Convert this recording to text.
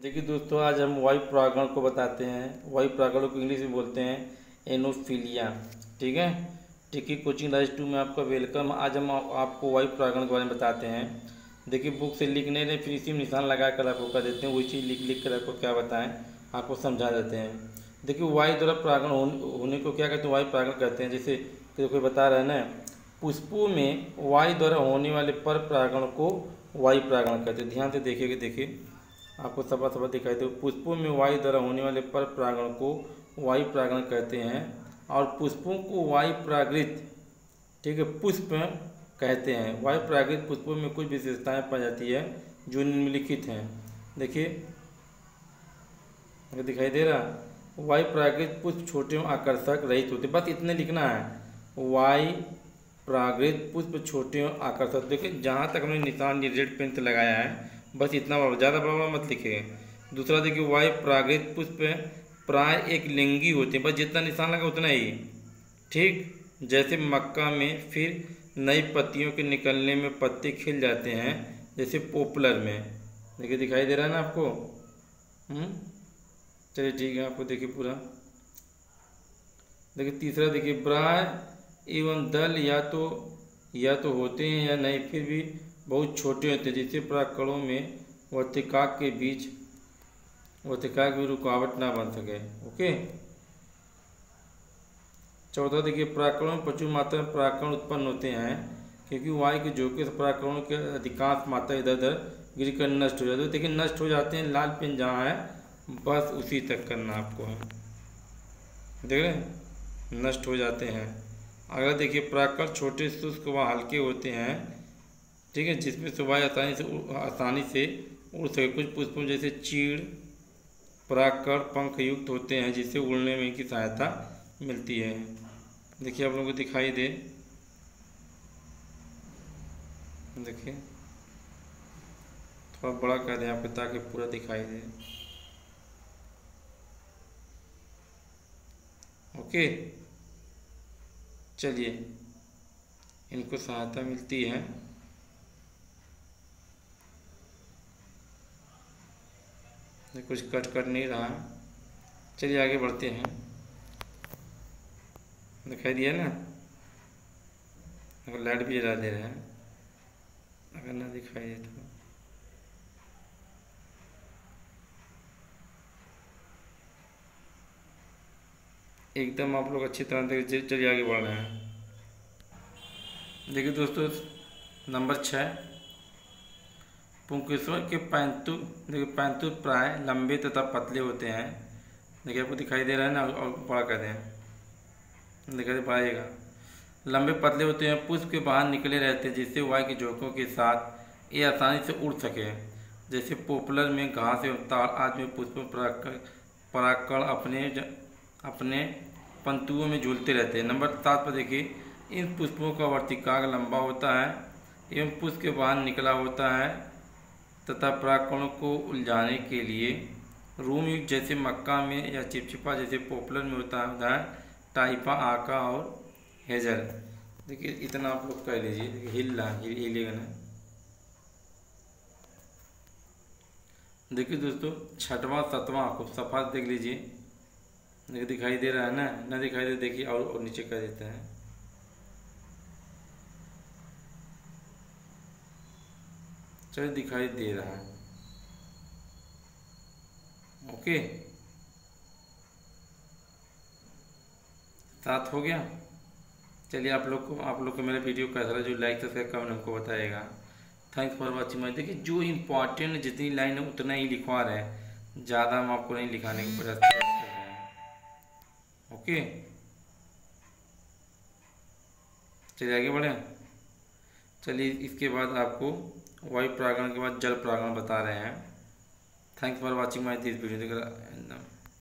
देखिए दोस्तों, आज हम वायु प्रागण को बताते हैं। वायु प्रागण को इंग्लिश में बोलते हैं एनोफिलिया। ठीक है? टिकी कोचिंग राइज टू में आपका वेलकम। आज हम आपको वायु प्रागण के बारे में बताते हैं। देखिए, बुक से लिखने रहे फिर इसी में निशान लगा कर आपको कर देते हैं। चीज़ लिख लिख कर आपको क्या बताएँ, आपको समझा देते हैं। देखिए, वायु द्वारा प्रागण होने को क्या कहते हैं? वायु प्रागण कहते हैं। जैसे कोई बता रहे हैं ना, पुष्पों में वायु द्वारा होने वाले पर प्रागण को वायु प्रागण कहते हैं। ध्यान से देखिए देखिए। आपको सफ़ा सफ़ा दिखाई दे। पुष्पों में वायु द्वारा होने वाले पर परागण को वायु परागण कहते हैं और पुष्पों को वायु प्रागृत, ठीक है, पुष्प कहते हैं। वायु प्रागृत पुष्पों में कुछ विशेषताएँ पाई जाती है जो निम्नलिखित हैं। देखिए दिखाई दे रहा। वायु परागृत पुष्प छोटे आकर्षक रहित होते बस इतने लिखना है। वायु प्रागृत पुष्प छोटे आकर्षक। देखिए, जहाँ तक हमने निशान रेड पेन से लगाया है बस इतना ज़्यादा प्रॉब्लम मत लिखे। दूसरा देखिए, वायु प्रागृत पुष्प प्राय एक लिंगी होते हैं, बस जितना निशान लगा उतना ही। ठीक? जैसे मक्का में फिर नई पत्तियों के निकलने में पत्ते खिल जाते हैं, जैसे पॉपुलर में। देखिए, दिखाई दे रहा है ना आपको? हम्म? चलिए, ठीक है, आपको देखिए पूरा। देखिए, तीसरा देखिए ब्राय एवं दल या तो या तो होते हैं या नहीं, फिर भी बहुत छोटे होते हैं। जिससे पराकणों में वर्तिकाक के बीच वर्तिकाक भी रुकावट ना बन सके, ओके? चौथा, देखिए पराकणों में प्रचुर मात्रा में पराकरण उत्पन्न होते हैं, क्योंकि वायु के झोंके से पराकणों के अधिकांश मात्रा इधर उधर गिर कर नष्ट हो जाते हैं। देखिए, नष्ट हो जाते हैं, लाल पेन जहाँ है, बस उसी तक करना आपको। है देख रहे नष्ट हो जाते हैं। अगर देखिए, पराकरण छोटे शुष्क व हल्के होते हैं। ठीक है, जिसमें सुबह आसानी से आसानी से उड़ सके। कुछ पुष्पों जैसे चीड़ पराकर पंख युक्त होते हैं, जिससे उड़ने में इनकी सहायता मिलती है। देखिए, आप लोगों को दिखाई दे। देखिए, थोड़ा बड़ा कर दें आपको ताकि पूरा दिखाई दे। ओके, चलिए, इनको सहायता मिलती है। कुछ कट कर नहीं रहा चलिए आगे बढ़ते हैं। दिखाई दिया ना? अगर लाइट भी जला दे रहे हैं। अगर ना दिखाई दे तो। एकदम आप लोग अच्छी तरह से चलिए आगे बढ़ रहे हैं। देखिए दोस्तों, नंबर छः पुंकेश्वर के पैंतु, देखिए पैंतु प्राय लंबे तथा पतले होते हैं। देखिए आपको दिखाई दे रहा है ना, और बड़ा कर दें। दिखाई दे पाएगा लंबे पतले होते हैं, पुष्प के बाहर निकले रहते हैं, जिससे वायु के झोंकों के साथ ये आसानी से उड़ सके। जैसे पॉपुलर में घास एवं ताड़ आदि में पुष्प पराकण अपने अपने पंतुओं में झूलते रहते हैं। नंबर सात पर देखिए, इन पुष्पों का वर्तिकाग लंबा होता है, एवं पुष्प के बाहर निकला होता है। तथा पराकणों को उलझाने के लिए रूम युग जैसे मक्का में या चिपचिपा जैसे पॉपुलर में होता है उदाहरण टाइपा आका और हेजर देखिए इतना आप लोग कह लीजिए। हिल हिलेगा ना देखिए दोस्तों छठवां सतवां आपको सफ़ा देख लीजिए। देखिए दिखाई दे रहा है ना? ना दिखाई दे देखिए और, और नीचे कर देते हैं। चलो दिखाई दे रहा है। ओके? साथ हो गया? चलिए आप लोग को, आप लोग को मेरा वीडियो कैसा लगा जो लाइक सब्सक्राइब कमेंट हमको बताएगा। थैंक्स फॉर वॉचिंग माई देखिए, जो इम्पोर्टेंट जितनी लाइन है, उतना ही लिखवा रहे हैं। ज़्यादा हम आपको नहीं लिखाने की प्रयास कर रहे हैं। ओके? चलिए आगे बढ़े। चलिए इसके बाद आपको वायु प्रागण के बाद जल प्रागण बता रहे हैं। Thanks for watching my this video